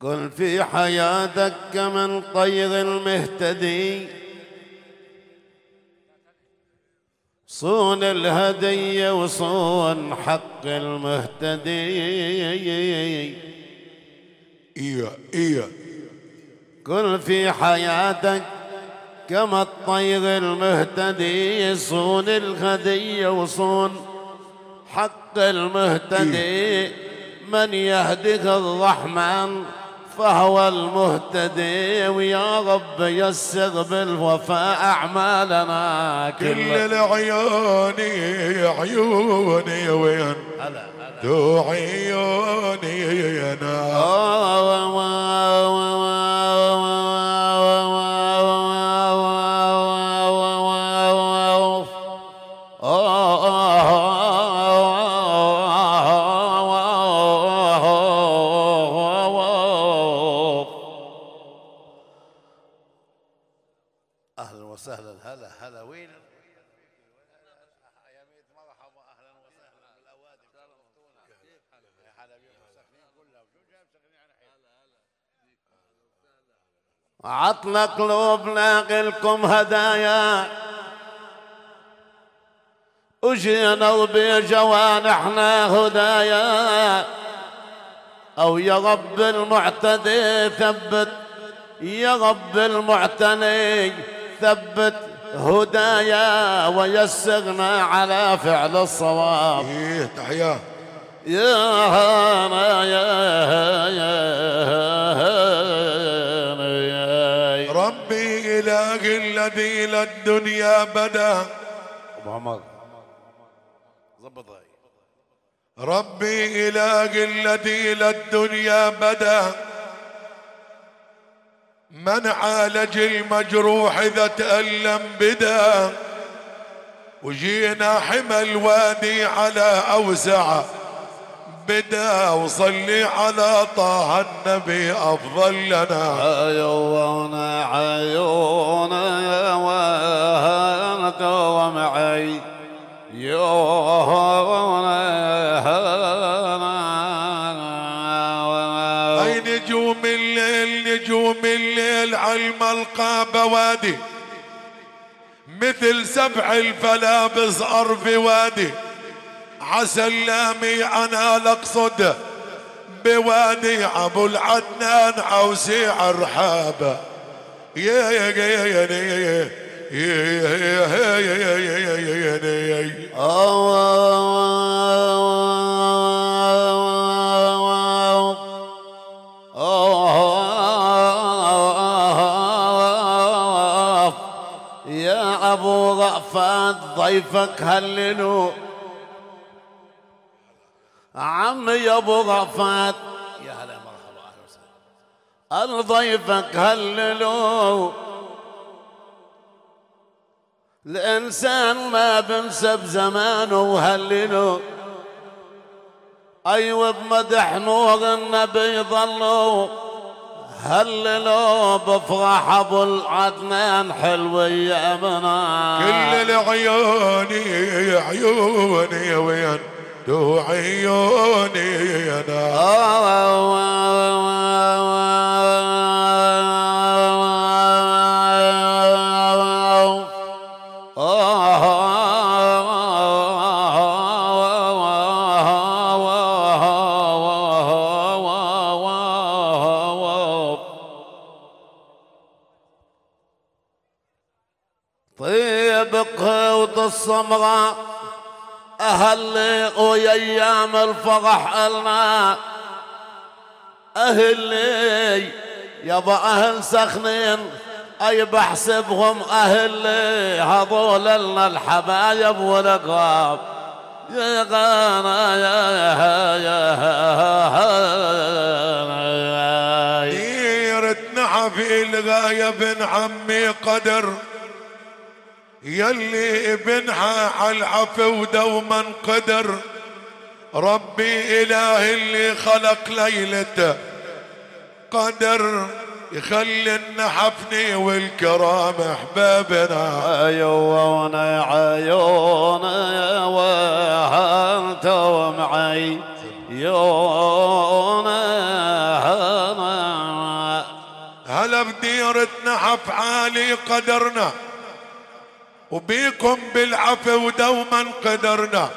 قل في حياتك كمن طير المهتدي. صون الهدية وصون حق المهتدي. إيه إيه كل في حياتك كما الطير المهتدي. صون الهدية وصون حق المهتدي. من يهدك الرحمن فهو المهتدي ويا رب يسر بالوفاء أعمالنا كل كلها العيوني عيوني وين؟ دو عيوني أنا. عطنا قلوبنا لكم هدايا. وجينا وبجوانحنا هدايا. أو يا رب المعتدي ثبت يا رب المعتني ثبت هدايا. ويسرنا على فعل الصواب. إيه تحيا يا الذي للدنيا بدا. ابو عمر ظبط هاي. ربي إله الذي للدنيا بدا. من عالج المجروح إذا تألم بدا. وجينا حمى الوادي على أوسع بدا وصلي على طه النبي أفضل لنا عيونا عيونا يا ومعي يونا هاي نجوم الليل نجوم الليل عالملقى بوادي مثل سبع الفلابس أرض وادي. عسى اللامي أنا لقصد بوادي ابو العدنان عوسي عرحابه يا يا يا يا يا يا أبو غفاد ضيفك هللو. عمي يا أبو رأفت يا هلا مرحبا أهلا وسهلا. ضيفك هللوا الإنسان ما بنسى بزمانه وهللوا أيوة بمدح نور النبي ظلوا. هللوا بفرح أبو العدنان حلو أيامنا كل العيوني عيوني وين؟ له عيوني أنا طيب قوط الصمغة. أهل ويايام الفرح ألنا. أهلي يابا أهل سخنين أي بحسبهم أهلي. هذول لنا الحبايب والأقراب يا غانا يا يا يا ديرتنا في الغاية بن عمي قدر. يلي ابنها عالعفو دوما قدر ربي إله اللي خلق ليلته. قدر يخلي النحفني والكرام أحبابنا. عيونا يا وانت ومعي يونا هلا بديرتنا حف عالي قدرنا. وبيكم بالعفو دوما قدرنا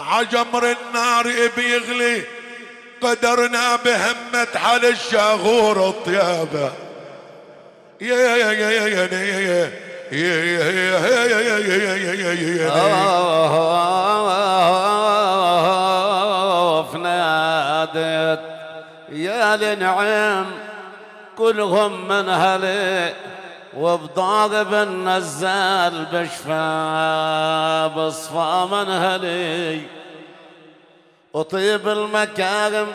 عجمر النار بيغلي قدرنا بهمة على الشاغور الطيابة يا يا يا يا يا يا يا يا يا يا فنادق يا للنعيم كلهم من يا وبضارب النزال بشفى بصفى منهلي وطيب المكارم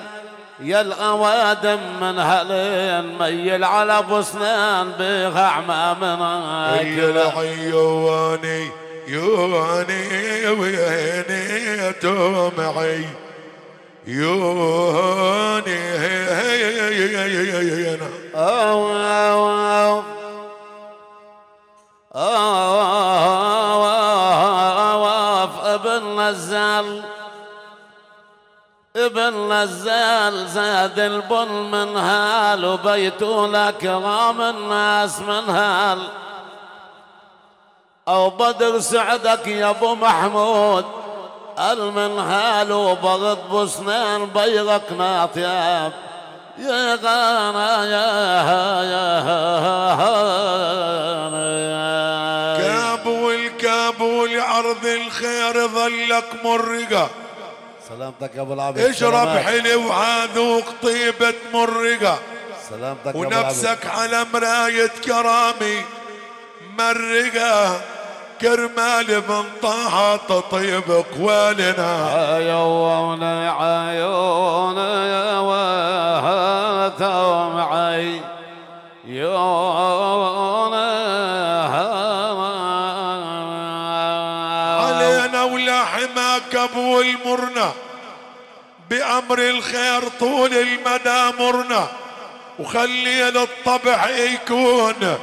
يا الأوادم من هلي ميل على بسنان بيها عمامنا يلعيوني يوني ويني تمعي يوني هي هي هي هي هي هي أواف ابن نزال ابن نزال زاد البن من هال وبيته لكرام الناس من هال. أو بدر سعدك يا أبو محمود المنهال وبغض بسنان بيضك ناطياب. يا غانا يا يا كابول كابول عرض الخير ظلك مرقة. سلامتك يا أبو العبد اشرب حلو عاذوق طيبة مرقة. سلامتك يا أبو العبد ونفسك على مراية كرامي مرقة. كرمال من طه تطيب قوالنا عيوني عيوني يا وهاتهم عي علينا ولا حماك ابو المرنا بأمر الخير طول المدى مرنا. وخلينا الطبع يكون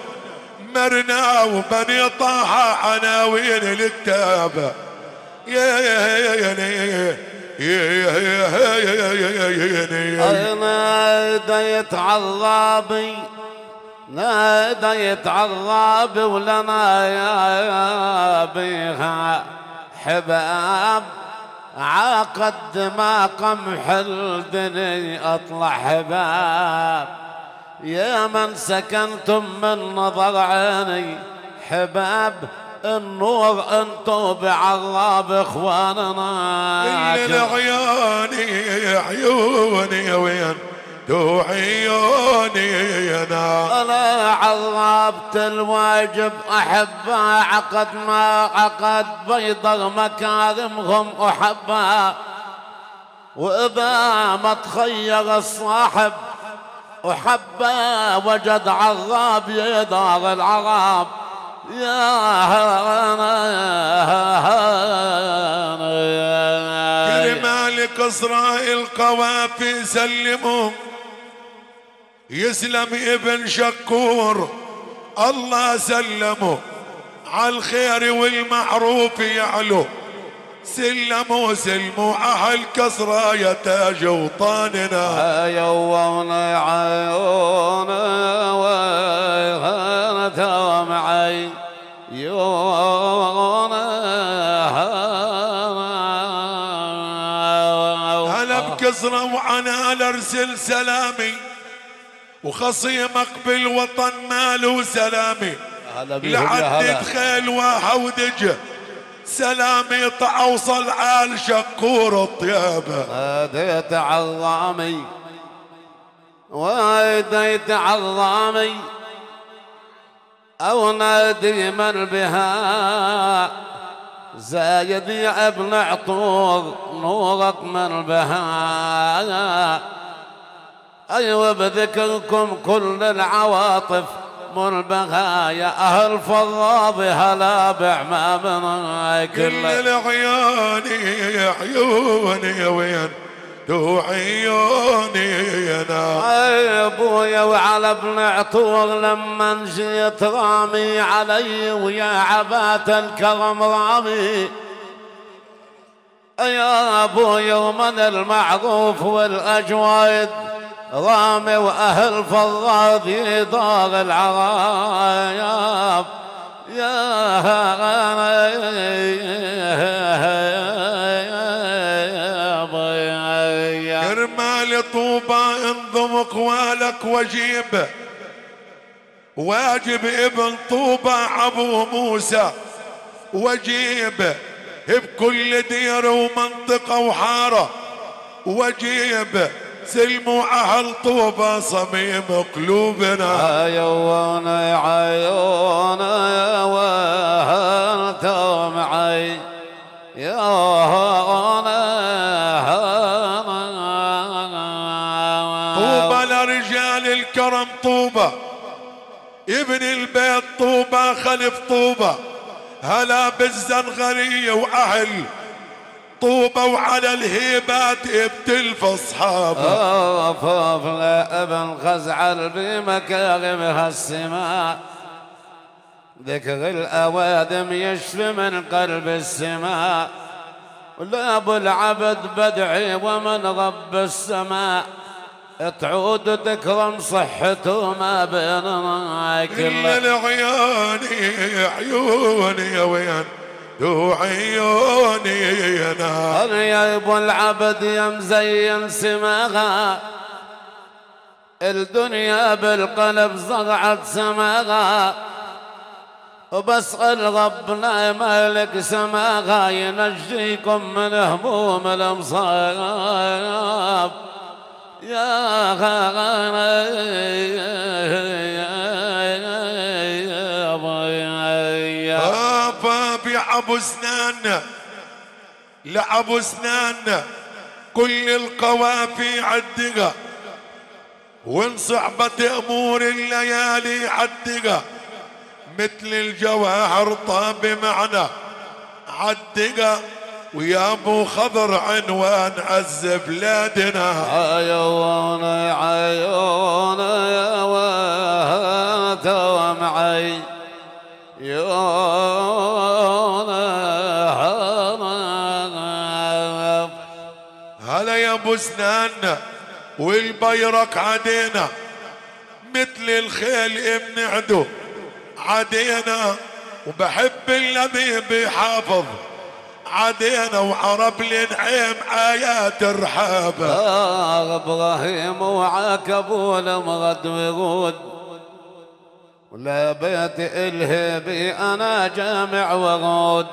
مرنا وبني طه عناوين الكتاب يا يا يا يا يا ناديت عرابي ناديت عرابي ولنا يا بيها. حباب عقد ما قمح الدني أطلع حباب. يا من سكنتم من نظر عيني حباب النور انتو بعراب إخواننا كل العياني عيوني وين؟ عيوني أنا. أنا عربت الواجب احبها عقد ما عقد بيضر مكارمهم احبها وإذا ما تخير الصاحب وحبه وجد عراب يدار العرب. يا كل مالك. إسرائيل قوافي سلموا. يسلم ابن شكور. الله سلمه. على الخير والمعروف يعلو. سلموا سلموا. أهل كسرى يا تاج وطاننا عيوني عيوني وهنتهم عي القصرة وعنا لارسل سلامي. وخصيمك بالوطن ماله سلامي لعدة خيل وحودج سلامي تعوصل عال شكور الطيابة. هديت عظامي وهديت عظامي. أو نادي من بها زايد يا ابن عطور نورك من بها أيوه بذكركم كل العواطف منبغى يا أهل فضاض هلا بعمامنا كل العيوني عيوني وين دو عيوني أنا يا أبويا وعلى ابن عطور لما جيت رامي علي ويا عبات الكرم رامي. يا أبويا ومن المعروف والاجوايد رامي وأهل فضاد دار العرايب يا طوبى انضم اقوالك وجيب. واجب ابن طوبى ابو موسى. وجيب بكل دير ومنطقة وحارة. وجيب سلموا أهل طوبة صميم قلوبنا. عيون عيون يا وهلتم عي يا ابن البيت طوبى خلف طوبى. هلا بالزنغرية وأهل طوبة وعلى الهيبات بتلف أصحابها أوفوف ابن خزعل بمكارمها السماء ذكر الأوادم يشفي من قلب السماء ولا أبو العبد بدعي ومن رب السماء تعود تكرم صحته ما بيننا كل العيوني عيوني يا وين دو عيوني أنا. يا أبو العبد يا مزين سماها. الدنيا بالقلب زرعت سماها. وبسأل ربنا مالك سماها. ينجيكم من هموم الأمصار. يا بابا ابو سنان لأبو سنان. كل القوافي عدقة وان صعبت أمور الليالي عدقة. مثل الجواهر طاب معنا عدقة. ويا ابو خضر عنوان عز بلادنا. عيون عيون يا وهات معي هلا يا ابو سنان والبيرك عدينا. مثل الخيل ابن عدو عدينا. وبحب النبي حافظ عدينا وعرب النعيم آيات الرحابة. آه إبراهيم وعاكبوا المغد وغود ولا بيت الهبي أنا جامع وغود.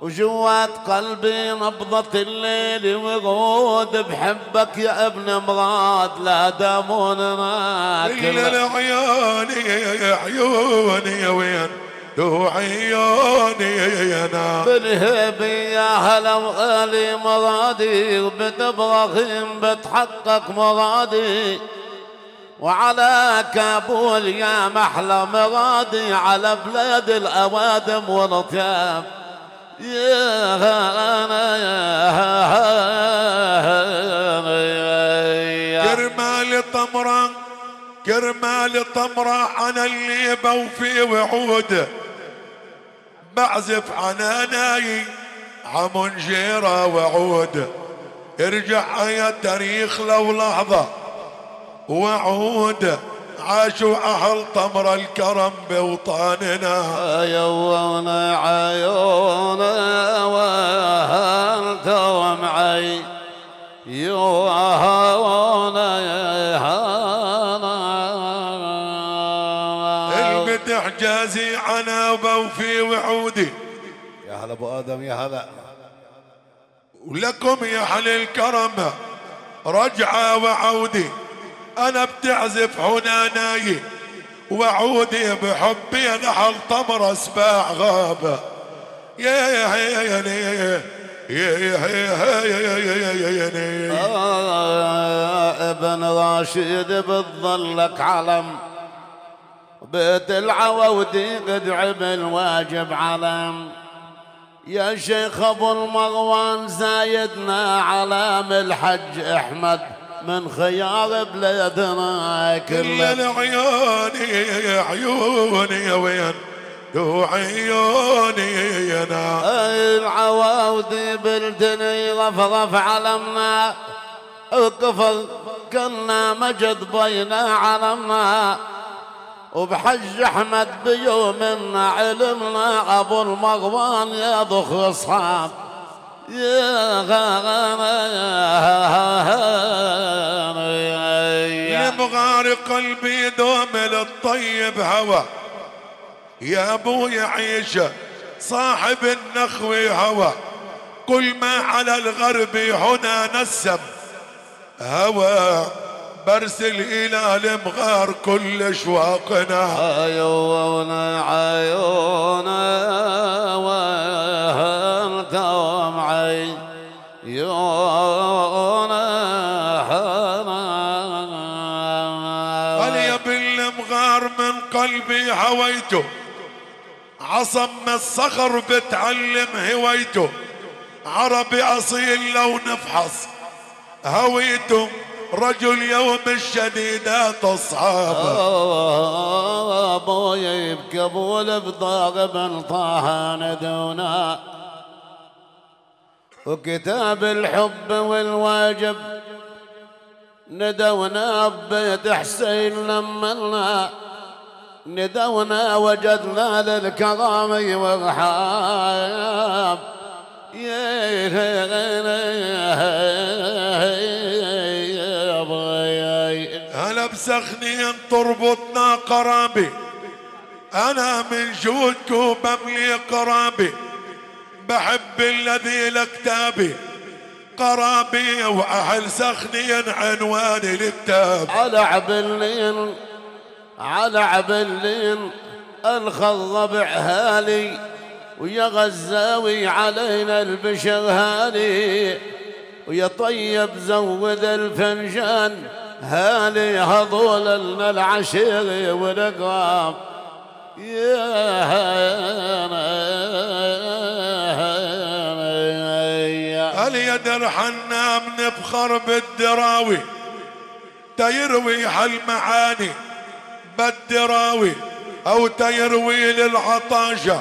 وجوات قلبي نبضة الليل وغود بحبك يا ابن مراد لا داموننا كل العيوني عيوني وين. عيوني أنا بالهبي يا هلا وغالي مرادي وبت إبراهيم بتحقق مرادي وعلى كابول يا محلى مرادي على بلاد الاوادم والطياب يا أنا يا كرمال طمرة كرمال طمرة أنا اللي بوفي وعوده بعزف عناناي عمنجيرة وعود. ارجع يا تاريخ لو لحظة. وعود عاشوا أهل طمر الكرم بوطاننا. عيونا عيونا وهل تومعي يوهونا جازي عنا وفي وعودي يا هلا ابو آدم يا هلا ولكم يا أهل الكرم رجعة وعودي أنا بتعزف هنا ناي وعودي بحبي نحل طمر اسباع غابة يا يا يا يا يا يا ابن راشد بتظلك علم بيت العودي قد عمل واجب علم. يا شيخ أبو المروان زايدنا علام الحج أحمد من خيار بلادنا كل العيوني عيوني يا وين دو عيوني أنا العواودي بلدني رفرف علمنا. وكفر كنا مجد بينا علمنا. وبحج أحمد بيومنا علمنا أبو المغوان يضخ اصحاب يا لمغار قلبي دوم للطيب هوى. يا أبوي عيشه صاحب النخوي هوى. كل ما على الغرب هنا نسم هوى. برسل إلى المغار كل شواقنا. عيونا عيونا وأنتم عيونا قال يا بالمغار من قلبي هويته عصم الصخر بتعلم هويته عربي أصيل لو نفحص. هويته رجل يوم الشديدات أصحابه أبوي يبكي ابو بن طه ندونا. وكتاب الحب والواجب ندونا ببيت حسين لمنا ندونا وجدنا للكرام والرحاب هلا بسخنين تربطنا قرابي. أنا من جودكم بملي قرابي. بحب الذي لكتابي قرابي وأهل سخنين عنوان الكتاب على عبلين على عبلين الخضب هالي ويا غزاوي علينا البشر هالي ويا طيب زود الفنجان هالي هذول العشير والاقرام يا اليد الحنام نفخر بالدراوي تيروي هالمعاني بالدراوي أو تيروي للعطاشة.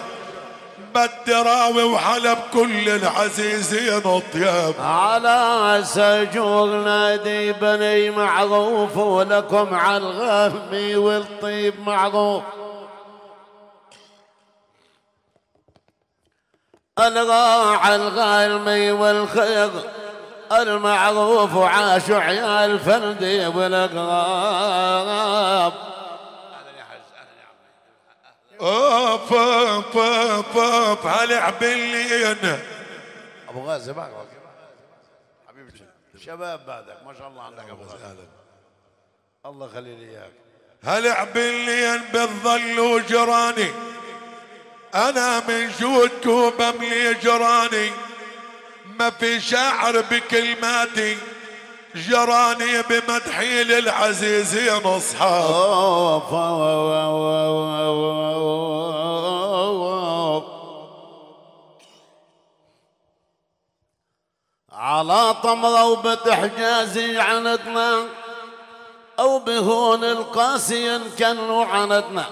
بالدراوي وحلب كل العزيزين اطياب على سجور نادي بني معروف ولكم على الغهمي والطيب معروف. الغاع الغالمي والخير المعروف عاش عيال فردي اوف اوف اوف اوف هالعبلين أبو غازي معك حبيبي شباب بعدك. ما شاء الله عندك أبو غازي. الله يخلي لي إياك. هالعبلين بالظل وجراني؟ أنا من جودكم بملي جراني. ما في شاعر بكلماتي. جراني بمدحي للعزيزين اصحاب على طمرة وبتحجازي عندنا أو بهون القاسي كانوا عندنا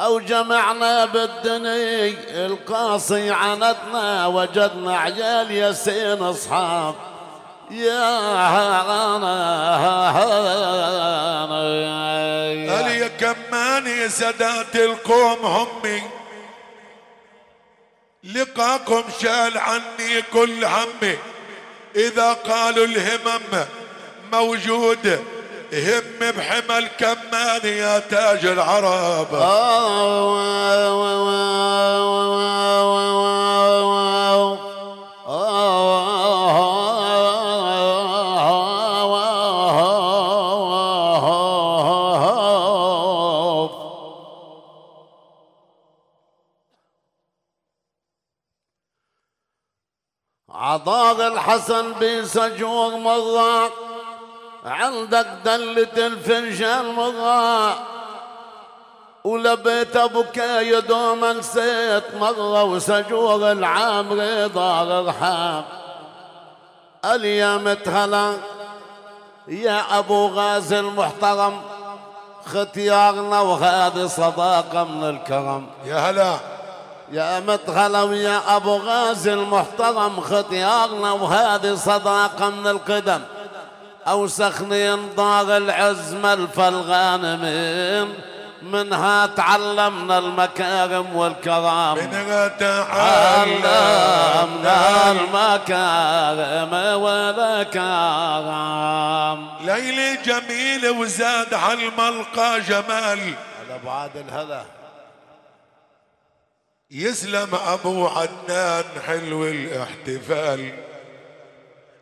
أو جمعنا بالدني القاصي عنتنا وجدنا عيال ياسين أصحاب. يا هل كماني سادات القوم همي؟ لقاكم شال عني كل همي. إذا قالوا الهمم موجودة هم بحمل كمان يا تاج العرب. الحسن بسجور مرة عندك دلة الفنجان مرة ولبيت بكاي دوما نسيت مرة وسجور العام رضا الرحام اليوم اتهلا يا أبو غازي المحترم ختيارنا وهذه صداقة من الكرم. يا هلا. يا مدخلة ويا أبو غازي المحترم ختيارنا وهذه صداقة من القدم. أو سخنين ضاغ العزم الفالغانمين منها تعلمنا المكارم والكرام. منها تعلمنا المكارم والكرام. ليلي جميل وزاد على الملقى جمال. هلا أبو عادل هلا. يسلم أبو عدنان حلو الاحتفال.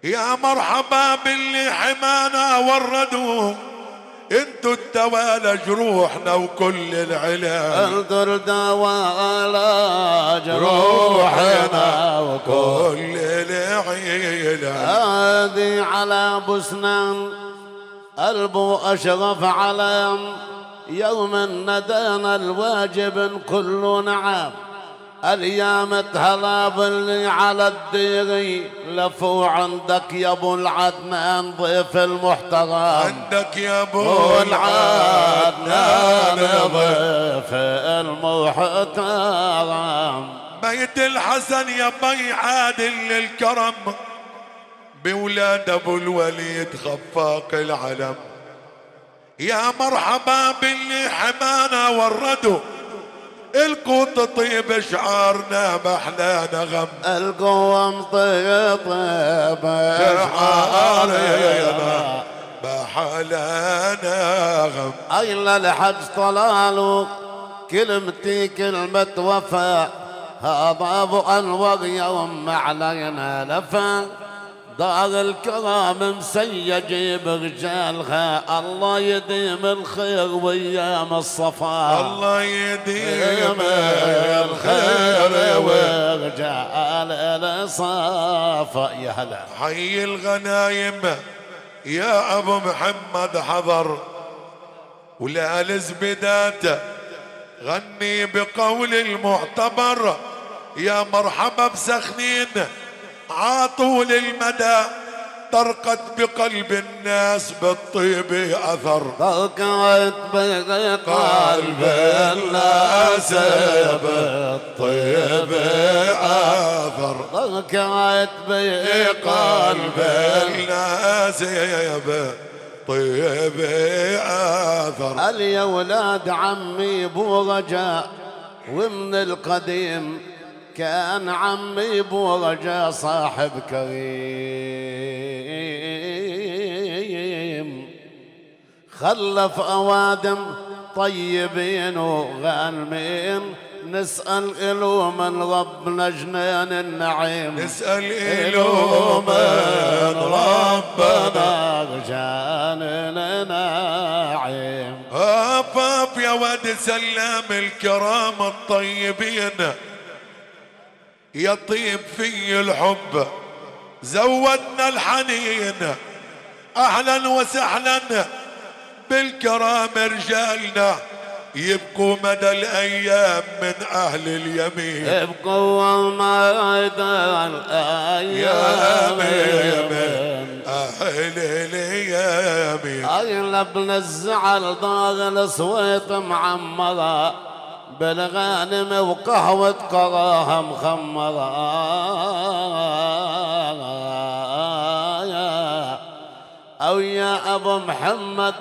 يا مرحبا باللي حمانا وردوا انتو الدواء لجروحنا وكل العلاج انظر دواء جروحنا وكل كل العلاج هذه على بسنان قلبه أشرف على يوم ندانا الواجب كل نعم. الأيام تهلا باللي على الديري لفوا عندك يا أبو العدنان ضيف المحترم. عندك يا أبو العدنان ضيف. المحترم. بيت الحسن يا بي عادل للكرم بولاد أبو الوليد خفاق العلم. يا مرحبا باللي حمانا وردوا القوط طيب شعارنا محلى نغم. القوم طيب شعارنا محلى نغم. أين الحج طلال كلمتي كلمة وفاء. هذا أبو أنور يوم علينا لفا دار الكرام مسيج برجالها الله يديم الخير ويام الصفا. الله يديم الخير ورجال الصفا يا هلا. حي الغنايم. يا أبو محمد حضر. ولا الزبدات غني بقول المعتبر. يا مرحبا بسخنين. عاطول المدى طرقت بقلب الناس بالطيب أثر. ضاقت بقلب الناس بالطيب أثر. ضاقت بقلب قلب الناس طيب أثر. اليا ولاد عمي بو رجاء ومن القديم كان عمي بو رجاء صاحب كريم. خلف اوادم طيبين وغانمين نسأل إلو من ربنا جنان النعيم. نسأل إلو من ربنا رجال ناعم هاف يا ود سلام الكرام الطيبين. يطيب في الحب. زودنا الحنين. أهلا وسهلا. بالكرام رجالنا. يبقوا مدى الأيام من أهل اليمين. ابقوا ميدان يا الأيام من أهل اليمين. أغلب الزعل ضاغ الصويت معمرة بالغانم وقهوة قراها مخمرة أو يا أبو محمد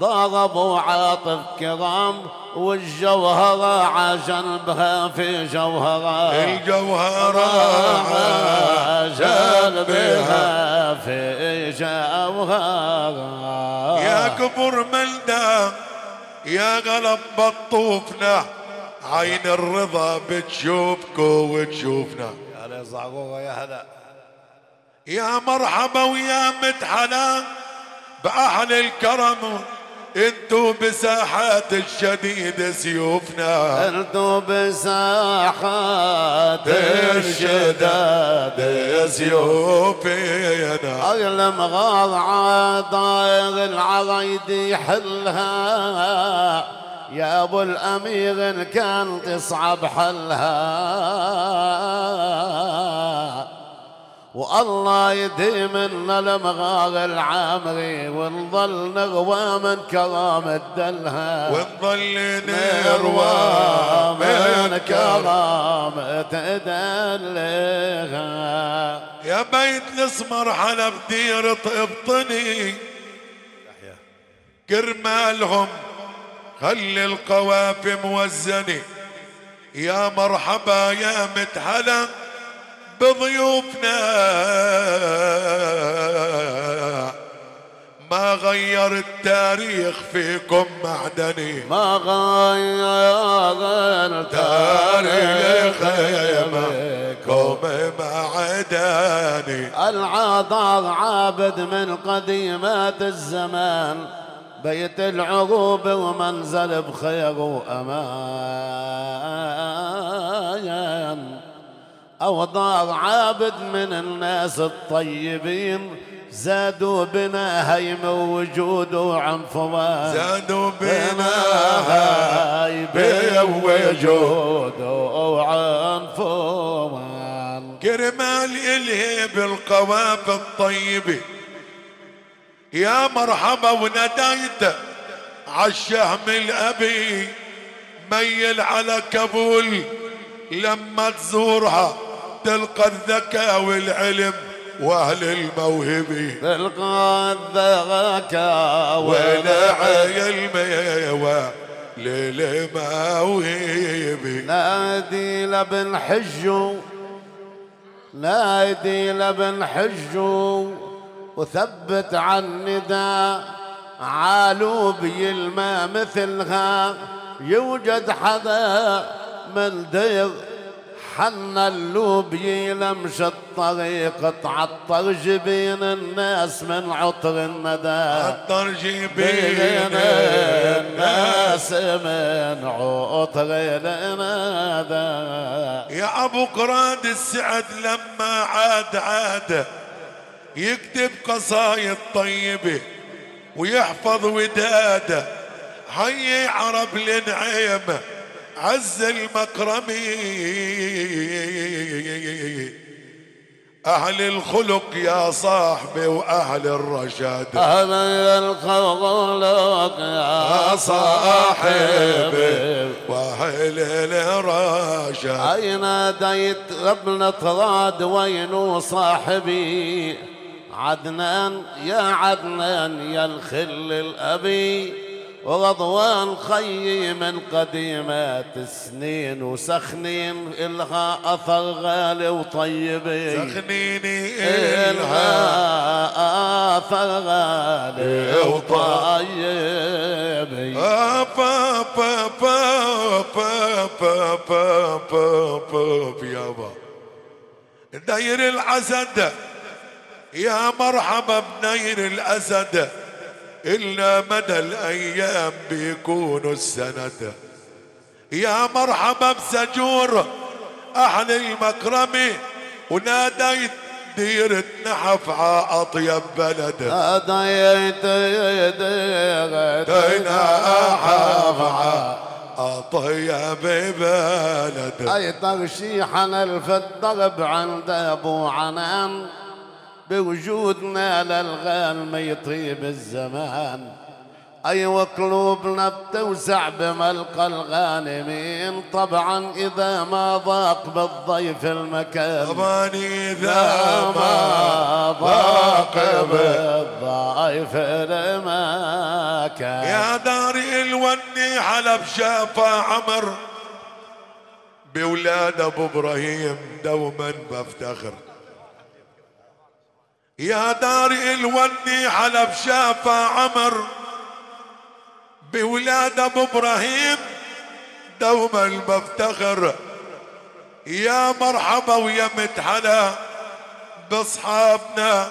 ضربوا عاطف كرام والجوهرة عشان بها في جوهرة. الجوهرة عشان بها في جوهرة. يا كبر ملدا يا غلب بطوفنا عين الرضا بتشوفكو وتشوفنا. يا هلا زعقوقه يا هلا. يا مرحبا ويا مدحنا بأهل الكرم انتو بساحات الشديد سيوفنا. انتو بساحات الشداد سيوفنا اغلم غار عضايغ العرايد يحلها. يا أبو الأمير إن كان تصعب حلها. والله يديم لنا المغار العامري ونظل نغوى من كرام الدلها. ونظل نروى من كرام تدلها. يا بيت الاسمر حلب دير طبطني كرمالهم خلي القوافي موزنه يا مرحبا يا متحلا بضيوفنا. ما غير التاريخ فيكم معدني. ما غير تاريخ تاريخكم يمكم معدني. العطار عابد من قديمات الزمان. بيت العروب ومنزل بخير وأمان. أو دار عابد من الناس الطيبين. زادوا بنا هيم ووجود وعن زادوا بنا هيم ووجود وعن فوان كرمال إلهي بالقوافي الطيبه يا مرحبا وناديت. عالشهم الأبي ميل على كابول لما تزورها تلقى الذكاء والعلم وأهل الموهبه تلقى الذكاء والعلم. والعلم للموهبه نادي لبن حجو. نادي لبن حجو. وثبت عن نداء عالو بيلمى مثلها يوجد حدا من دير حن اللوب يلمش الطريق تعطر جبين الناس من عطر الندى. الطرجي بين بين الناس من عطر الندى. يا أبو قراد السعد لما عاد عاد يكتب قصايد طيبه ويحفظ ودادة. حي عرب النعيم عز المكرمي أهل الخلق يا صاحبي وأهل الرشاد. أهلا الخلق يا صاحبي وأهل الرشاد. أين ديت ابن طراد وين صاحبي؟ عدنان يا عدنان يا الخل الأبي وغضوان خيي من قديمات السنين وسخنين إلها أثر غالي وطيبي سخنيني إلها أثر غالي وطيبي يابا. داير العسد يا مرحبا بنير الأسد إلا مدى الأيام بيكونوا السند. يا مرحبا بسجور أهل المكرمة وناديت ديرة نحف ع أطيب بلد. هديت يديك دينا حفعة أطيب بلد. أي ترشيحنا الفضرب عند أبو عنان. بوجودنا للغال يطيب الزمان. أيوة قلوبنا بتوسع بملقى الغانمين طبعا إذا ما ضاق بالضيف المكان. طبعا إذا ما ما ضاق ضاق بال- بالضيف المكان. يا داري الوني حلب شافا عمر. بولاد أبو إبراهيم دوما بفتخر. يا داري الوني حلب شافا عمر بولاد أبو إبراهيم دوما بفتخر يا مرحبا ويا متحلا بأصحابنا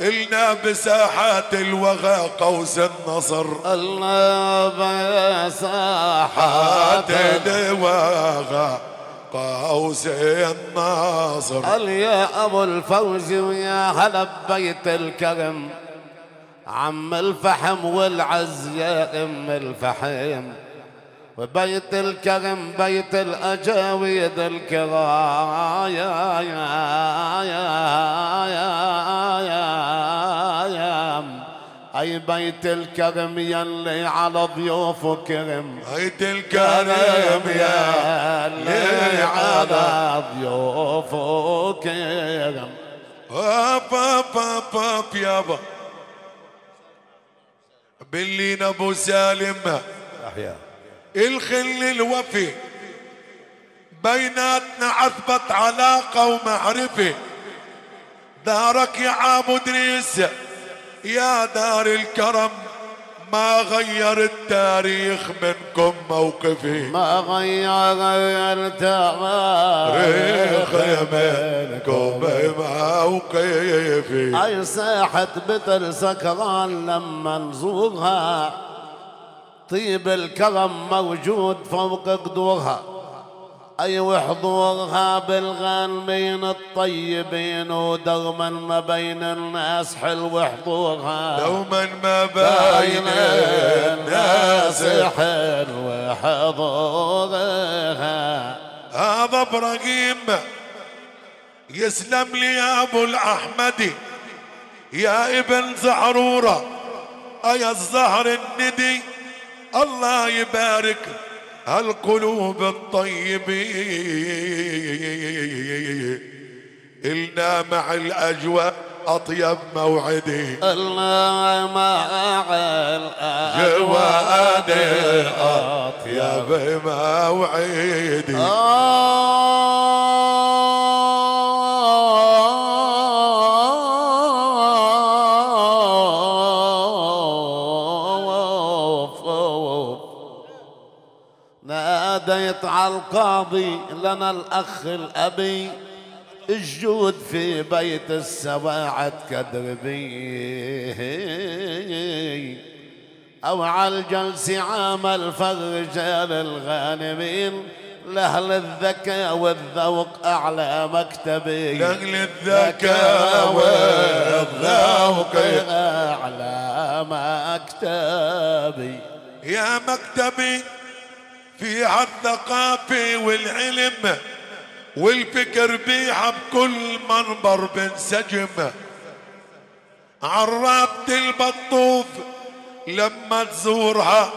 إلنا بساحات الوغى قوس النصر. الله بساحات حات الوغى. قوس النصر قال يا ابو الفوز ويا هلا ببيت الكرم عم الفحم والعز يا ام الفحم وبيت الكرم بيت الأجاويد الكرايا يا يا يا يا يا أي بيت الكرم يلي على ضيوفه كرم. بيت الكرم يا اللي على ضيوفه كرم. باب باب باب يابا باللي ابو سالم. أحيا الخل الوفي. بيناتنا عثبت علاقة ومعرفة. دارك يا عابو ادريس يا دار الكرم ما غير التاريخ منكم موقفي. ما غير تاريخ تاريخ منكم موقفي. أي ساحة بتر سكران لما نزورها طيب الكرم موجود فوق قدورها. أي وحضورها بالغانمين الطيبين ودرما ما بين الناس حلو حضورها دوما ما بين الناس حلو حضورها هذا إبراهيم. يسلم لي يا أبو الاحمدي يا ابن زعروره ايا الزهر الندي. الله يبارك. هالقلوب الطيبة إلنا مع الأجواء أطيب موعدي. الله مع جواد الأطيب يا بموعدي القاضي لنا الأخ الأبي الجود في بيت السواعد كدربي أو على الجلس عامل فرجال الغانمين لأهل الذكاء والذوق أعلى مكتبي لأجل الذكاء والذوق أعلى مكتبي يا مكتبي في عالثقافة والعلم والفكر بيها بكل منبر بنسجم. عرابة البطوف لما تزورها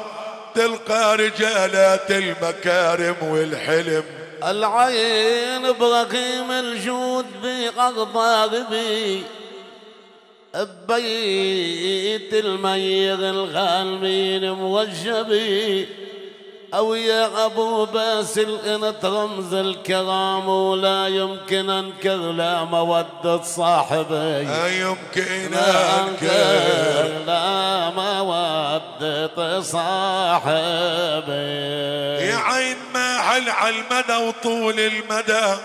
تلقى رجالات المكارم والحلم. العين إبراهيم الجود بأغضاربي ببيت الميغ الغالمين موجبي. أو يا أبو باسل أنت رمز الكرام ولا يمكن أنكر لا مودة صاحبي. لا يمكن أنكر. لا مودة صاحبي. يا عين ما حل على المدى وطول المدى؟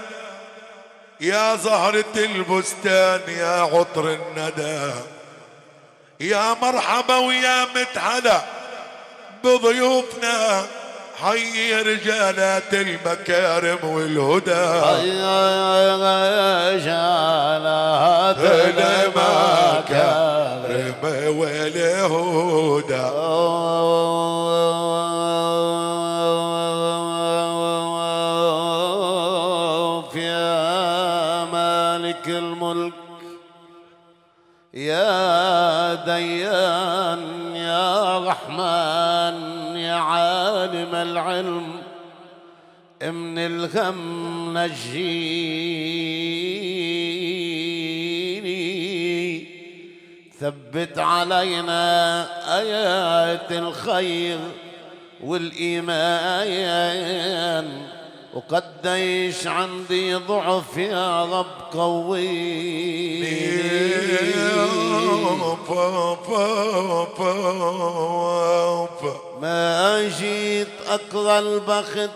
يا زهرة البستان يا عطر الندى. يا مرحبا ويا متحلى بضيوفنا. حي رجالات المكارم والهدى. جالات المكارم. المكارم والهدى. العلم من الغم نجيني. ثبت علينا آيات الخير والإيمان. وقديش عندي ضعف يا رب قويني ما جيت أقرأ البخت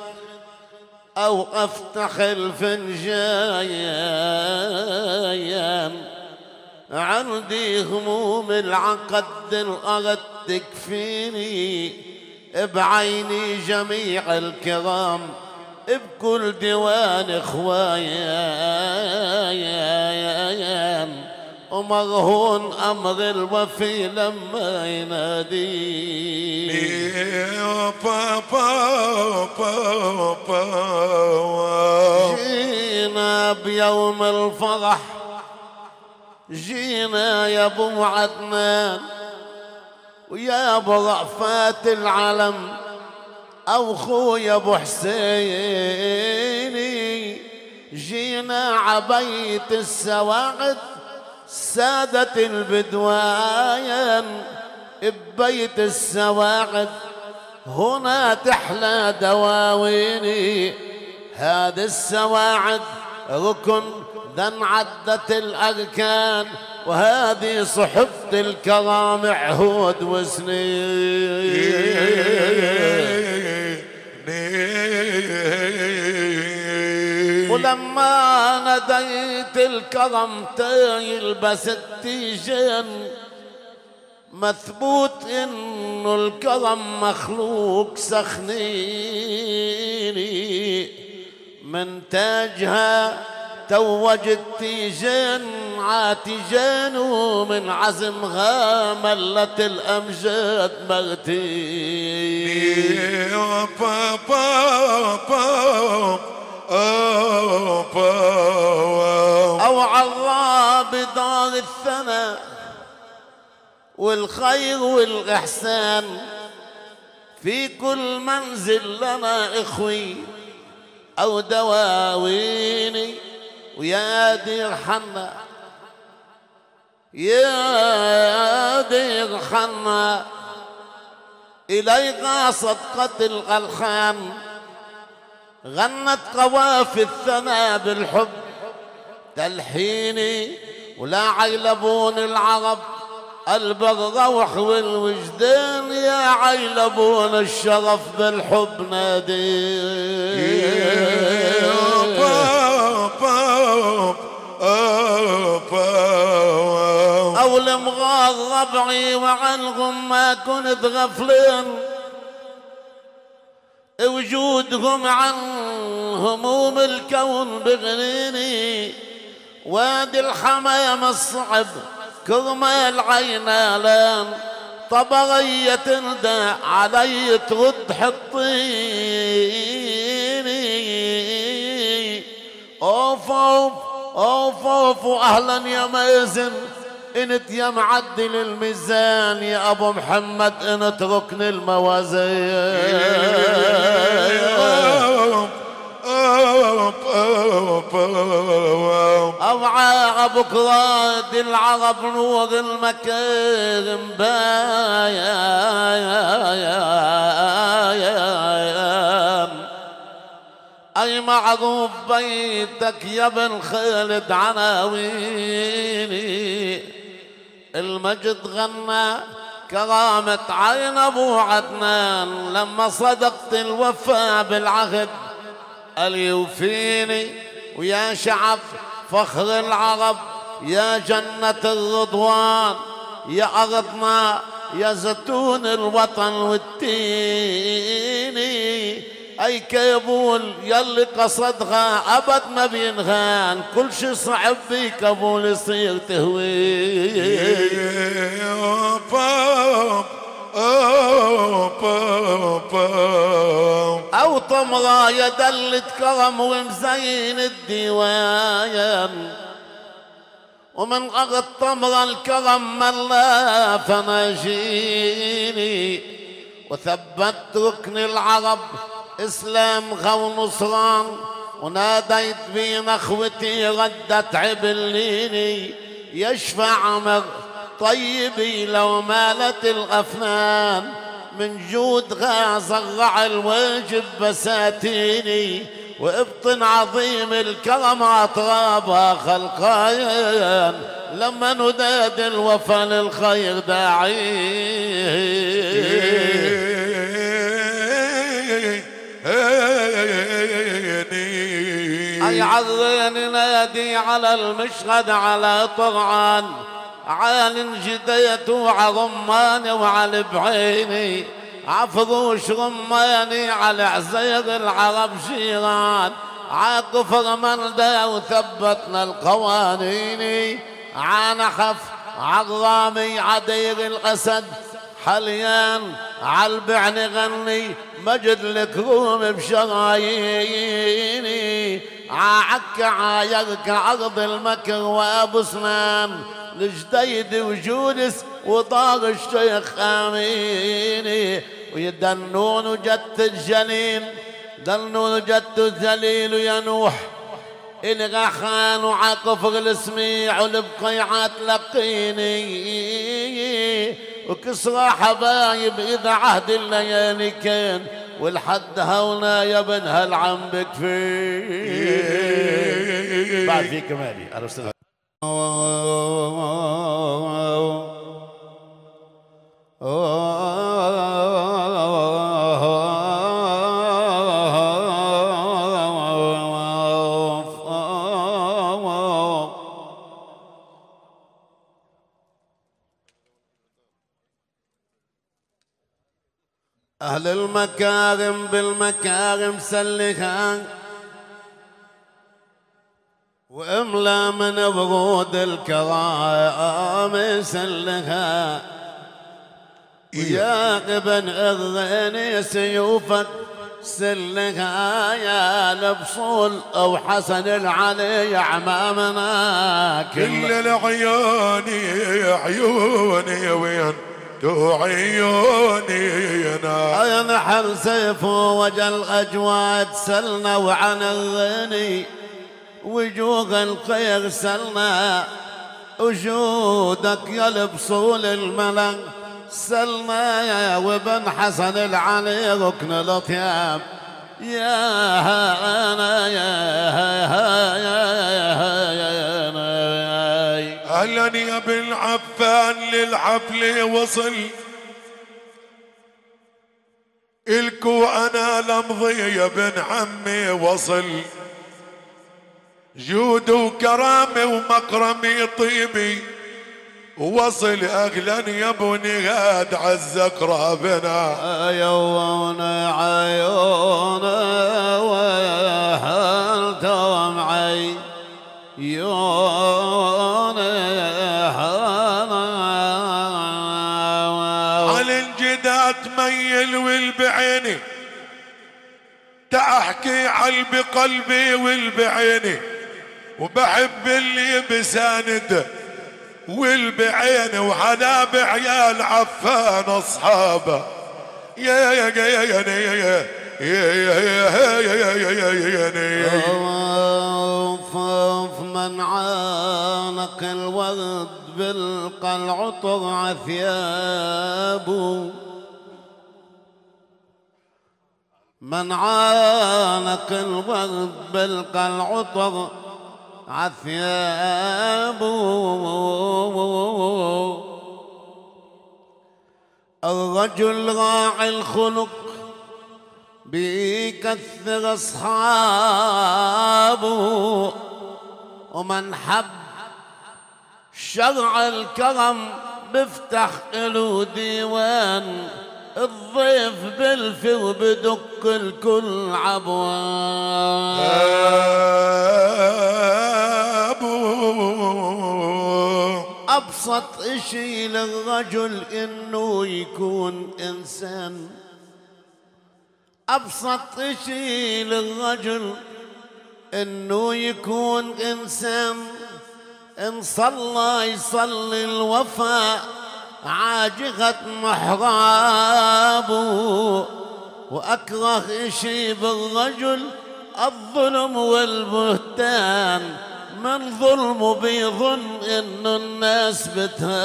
أو أفتح الفنجان. عندي هموم العقد الأرض تكفيني بعيني جميع الكرام. بكل ديوان اخوايا ومرهون أمر الوفي لما ينادي. جينا بيوم الفرح. جينا يا أبو عدنان. ويا أبو رأفات العلم. أو خويا أبو حسيني جينا عبيت السواعد سادة البدواين ببيت السواعد. هنا تحلى دواويني هذه السواعد ركن ذن عدة الأركان وهذه صحبة الكرام عهود وسنين. ولما نديت الكرم تيلبس التيجان مثبوت إنه الكرم مخلوق سخنيني. من تاجها توج التيجان عاتجان ومن عزمها ملت الأمجاد مرتين. أو عراب دار الثناء والخير والإحسان. في كل منزل لنا إخوي أو دواويني ويا دير حنا يا دير حنا إليك صدقة الغلخان غنت قوافي الثناء بالحب تلحيني ولا عيلبون العرب قلب الروح والوجدان يا عيلبون الشرف بالحب نادي أو المغار ربعي وعنهم ما كنت غفلان وجودهم عن هموم الكون بغنيني. وادي الحمام الصعب كرمال عينالان طبغية تندى علي ترد حطيني. أوف أوف أوف أوف واهلا يا مازن. انت يا معدل الميزان يا أبو محمد انت ركن الموازين. أوعى بكرة دي العرب نور المكارم أي معروف بيتك يا بن خالد عناويني. المجد غنى كرامة عين أبو عدنان لما صدقت الوفاء بالعهد. قال يوفيني ويا شعب فخر العرب يا جنة الرضوان يا أرضنا يا زيتون الوطن والتيني. أي كيبول يلي قصدها أبد ما بينغان كل شي صعب بيك أبول يصير تهوي. أو طمرة يا دلة كرم ومزين الديوان. ومن أرض طمرة الكرم ملا فناجيني وثبت ركن العرب إسلام غو نصران. وناديت بين أخوتي ردت عبليني. يشفع عمر طيبي لو مالت الأفنان. من جودها زرع الواجب بساتيني. وابطن عظيم الكرم أطرابها خلقايان لما نداد الوفا للخير داعي أي عذين نادي على المشهد على طرعان عال جديت وعرمان وعلى بعيني. عفروش رماني على عزير العرب جيران عاقفر مندى وثبتنا القوانين. عنحف عرامي عدير الأسد حليان. عالبعن غني مجد الكروم بشراييني. عاك عايرك عرض المكر وأبو سنان. الجديد وجودس وطار الشيخ آميني. ويدنون وجت الجنين دنون جت الذليل ينوح الغخان وعقف السميع والبقيعات لقيني. وكسرى حبايب إذا عهد الليالي كان والحد هونا يا بن هالعم بكفي بعد في كمالي أهلا وسهلا. المكارم بالمكارم سلكها واملا من برود الكرام سلها. يا ابن اغني سيوفك سلها يا لبصول أو حسن العلي عمامنا. كل العيوني عيوني وين؟ تو عيونينا يا نحر سيف وجل اجواد سلنا وعن الغني. وجوه الخير سلنا وجودك يا لبصول الملك سلنا يا وابن حسن العلي ركن الأطياب. يا أنا يا يا أهلا يا ابن عفان للحفل وصل. إلكو أنا لمضي يا ابن عمي وصل. جود وكرامي ومقرمي طيبي وصل أهلا يا بني غاد عزك رابنا عيون عيون وهل معي يون تحكي على بقلبي والبعيني وبحب اللي بسانده والبعين وعلى بعيال عفان اصحابه يا يا يا يا يا يا وفف من عانق الورد بلقى العطر عثيابه من عانق بلقى العطر عثيابه الرجل راعي الخلق بيكثر أصحابه. ومن حب شرع الكرم بفتح له ديوان. الضيف بالفي وبدق الكل ابو أبسط إشي للرجل إنه يكون إنسان. أبسط إشي للرجل إنه يكون إنسان. إن صلى يصلي الوفاء. عاجغة محرابه وأكره إشي بالرجل الظلم والبهتان من ظلمه بيظن إنه الناس بتهاب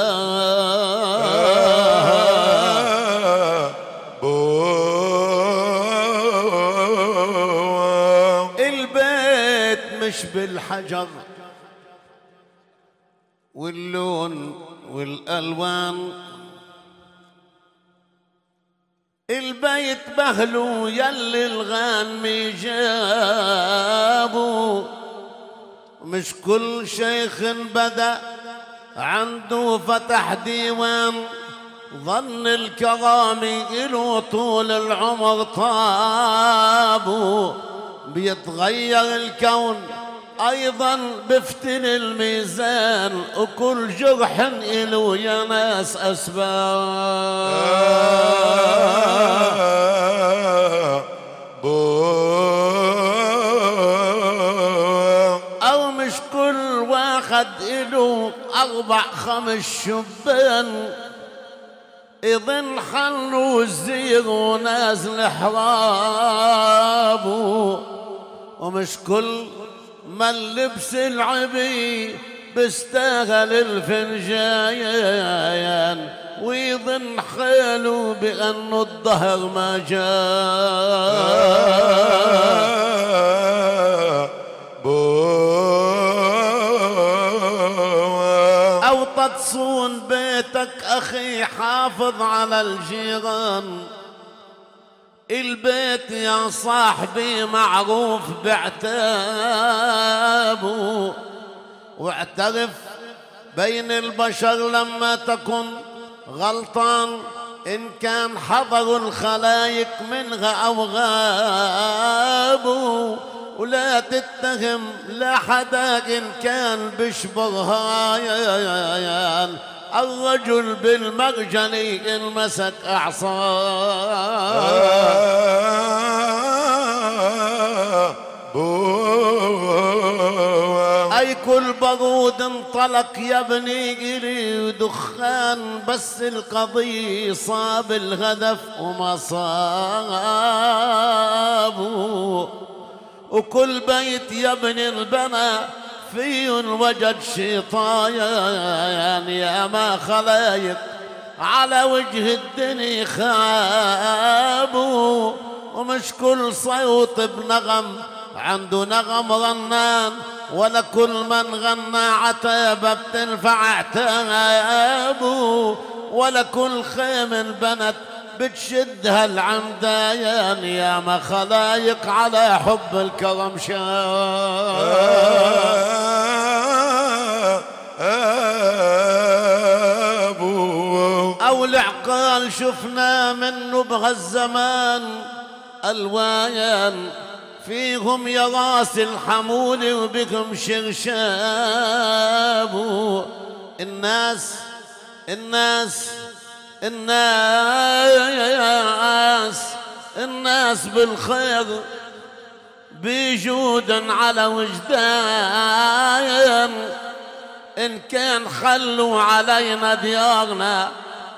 البيت مش بالحجر واللون والألوان. البيت بهلو يلي الغانمي جابوا مش كل شيخ بدأ عنده فتح ديوان. ظن الكرامي إله طول العمر طابوا بيتغير الكون أيضا بفتن الميزان وكل جرح إله يا ناس أسباب. أو مش كل واحد إله أربع خمس شبان. يظن حلو الزيغ ونازل حرابه. ومش كل من لبس العبي بيستاهل الفنجان ويظن حاله بأنه الظهر ما جاء. أو تتصون بيتك أخي حافظ على الجيران. البيت يا صاحبي معروف بعتابه واعترف بين البشر لما تكن غلطان إن كان حضر الخلايق منها أو غابوا ولا تتهم لا حدا إن كان بشبرها الرجل بالمرجني المسك أعصاب أي كل بارود انطلق يا ابني إلي دخان بس القضية صاب الهدف وما صابه وكل بيت يا ابن البنى في وجد شيطان يا ما خلايق على وجه الدنيا خابوا ومش كل صوت بنغم عنده نغم غنان ولا كل من غنى عتابة بتنفع عتابه ولا كل خيم بنت بتشدها العمدان يا ما خلايق على حب الكرم شابوا شفنا منه بهالزمان ألوايان فيهم يا راس الحمول وبكم شرشاب. الناس الناس الناس الناس بالخير بجودا على وجدان. إن كان خلوا علينا ديارنا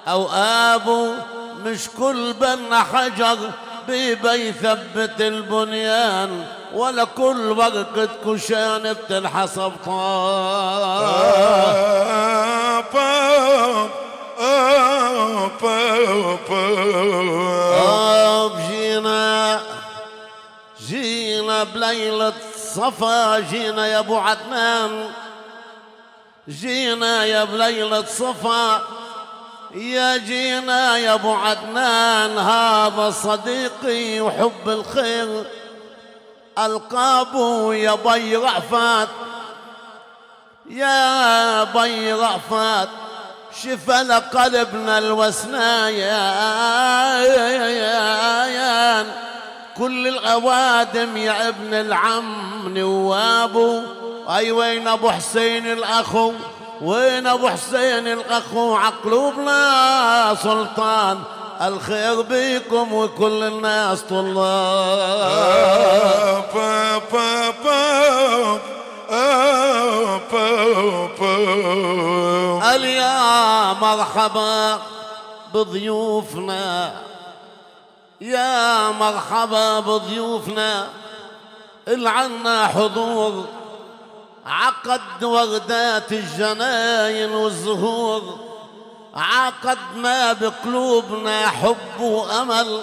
أو آبوا مش كل بنا حجر بيبي يثبت البنيان ولا كل ورقة كشان بتنحسب طاب جينا جينا بليلة صفا جينا يا أبو عدنان جينا يا بليلة صفا. يا جينا يا أبو عدنان هذا صديقي وحب الخير. القابو يا بي رأفات. يا بي رأفات شفى قلبنا الوسنايان كل الأوادم يا ابن العم نوابه أي وين أبو حسين الأخو؟ وين أبو حسين الأخو عقلوبنا سلطان؟ الخير بيكم وكل الناس طلاب. قال يا مرحبا بضيوفنا. يا مرحبا بضيوفنا. العنا حضور عقد وردات الجناين والزهور عقدنا بقلوبنا حب وأمل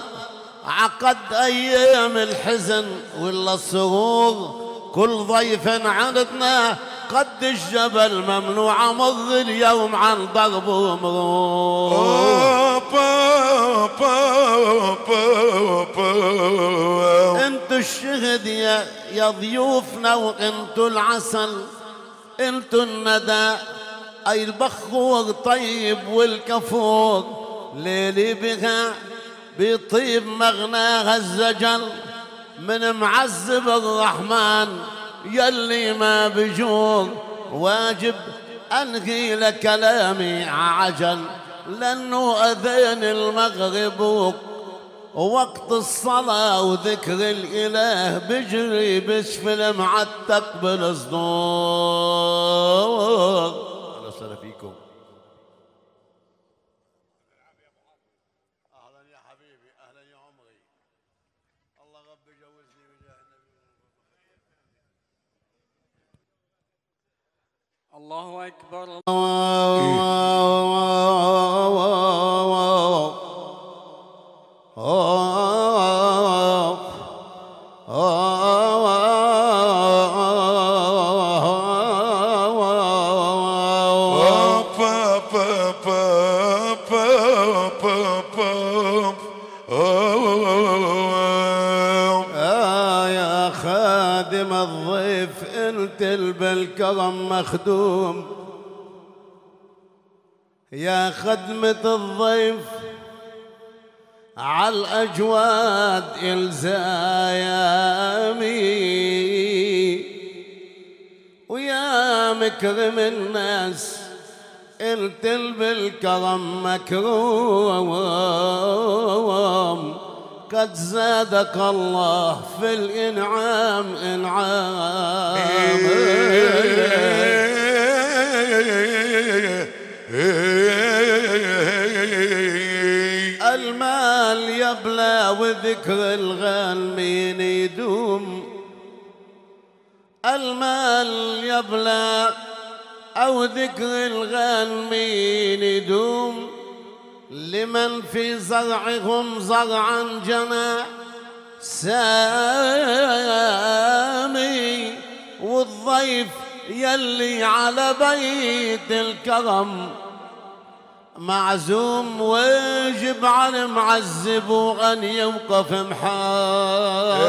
عقد أيام الحزن ولا السرور كل ضيف عندنا قد الجبل ممنوع مر اليوم عن ضرب ومرور. انتو الشهد يا, يا ضيوفنا وانتو العسل انتو الندى. أي البخور طيب والكفور ليلي بها بيطيب مغناها الزجل من معذب الرحمن يلي ما بجور واجب أنهي لك كلامي عجل. لأنه أذان المغرب وقت الصلاة وذكر الإله بجري بشفل معتق بالصدور. أهلا وسهلا فيكم. الله أكبر Pa, مخدوم يا خدمة الضيف على الأجواد إلزامي ويا مكرم الناس انت بالكرم مكروم. قد زادك الله في الإنعام إنعام. المال يبلى وذكر الغالمين يدوم. المال يبلى أو ذكر الغالمين يدوم. لمن في زرعهم زرعا جنى سامي والضيف يلي على بيت الكرم. معزوم واجب على معذب أن يوقف محال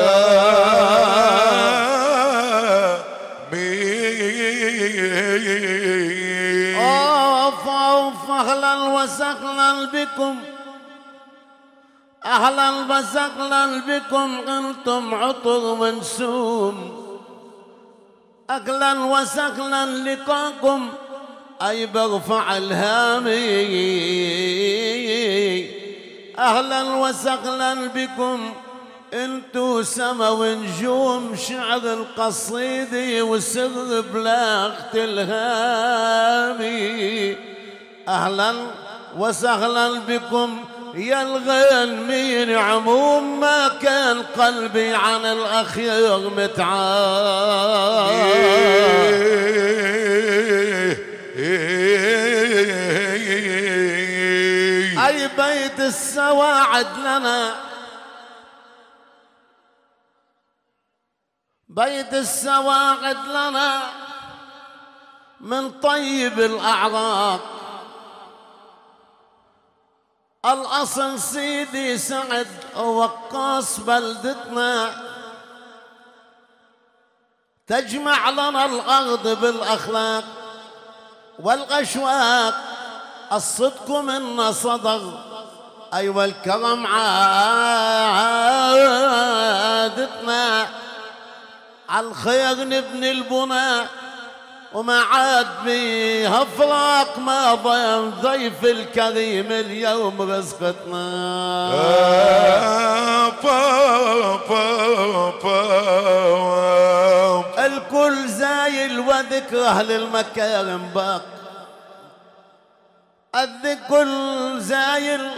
أهلا وسهلا بكم. أهلا وسهلا بكم أنتم عطر منسوم. أهلا وسهلا لقاكم أي برفع الهامي أهلا وسهلا بكم. انتو سما ونجوم شعر القصيدة وسر بلاغة الهامي أهلا وسهلا بكم. يا الغنمين عموم؟ ما كان قلبي عن الأخير متعال. أي بيت السواعد لنا؟ بيت السواعد لنا من طيب الأعراق. الأصل سيدي سعد وقاص بلدتنا. تجمع لنا الأرض بالأخلاق والأشواق. الصدق منا صدر أيوة الكرم عادتنا. على الخير نبني البناء. وما عاد بيها فراق ما ضيم ضيف الكريم اليوم رزقتنا. الكل زايل وذكر أهل المكارم باق. الذكر زايل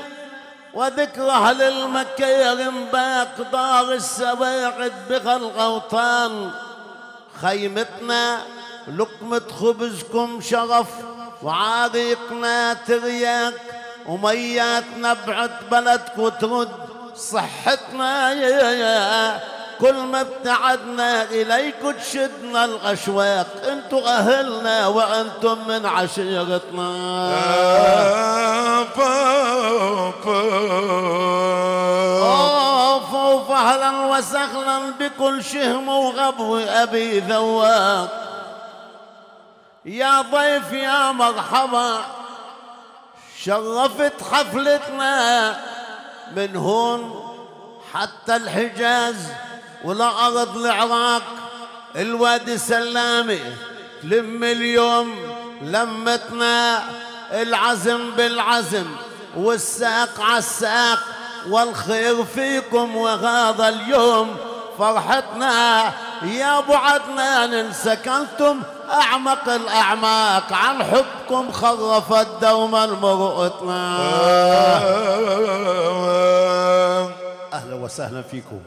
وذكر أهل المكارم باق. دار السواعد بخلق أوطان. خيمتنا لقمة خبزكم شرف وعريقنا ترياك ومياتنا بعد بلدك وترد صحتنا يا يا كل ما ابتعدنا إليك تشدنا الأشواق. أنتوا أهلنا وأنتم من عشيرتنا. أهلا وسهلا بكل شهم وغبو أبي ذواق. يا ضيف يا مرحبا شرفت حفلتنا من هون حتى الحجاز ولا أرض العراق. الوادي سلامي لم اليوم لمتنا العزم بالعزم والساق عالساق والخير فيكم وهذا اليوم. فرحتنا يا أبو عدنان سكنتم أعمق الأعماق عن حبكم خرفت دوما المرؤتنا. أهلا وسهلا فيكم.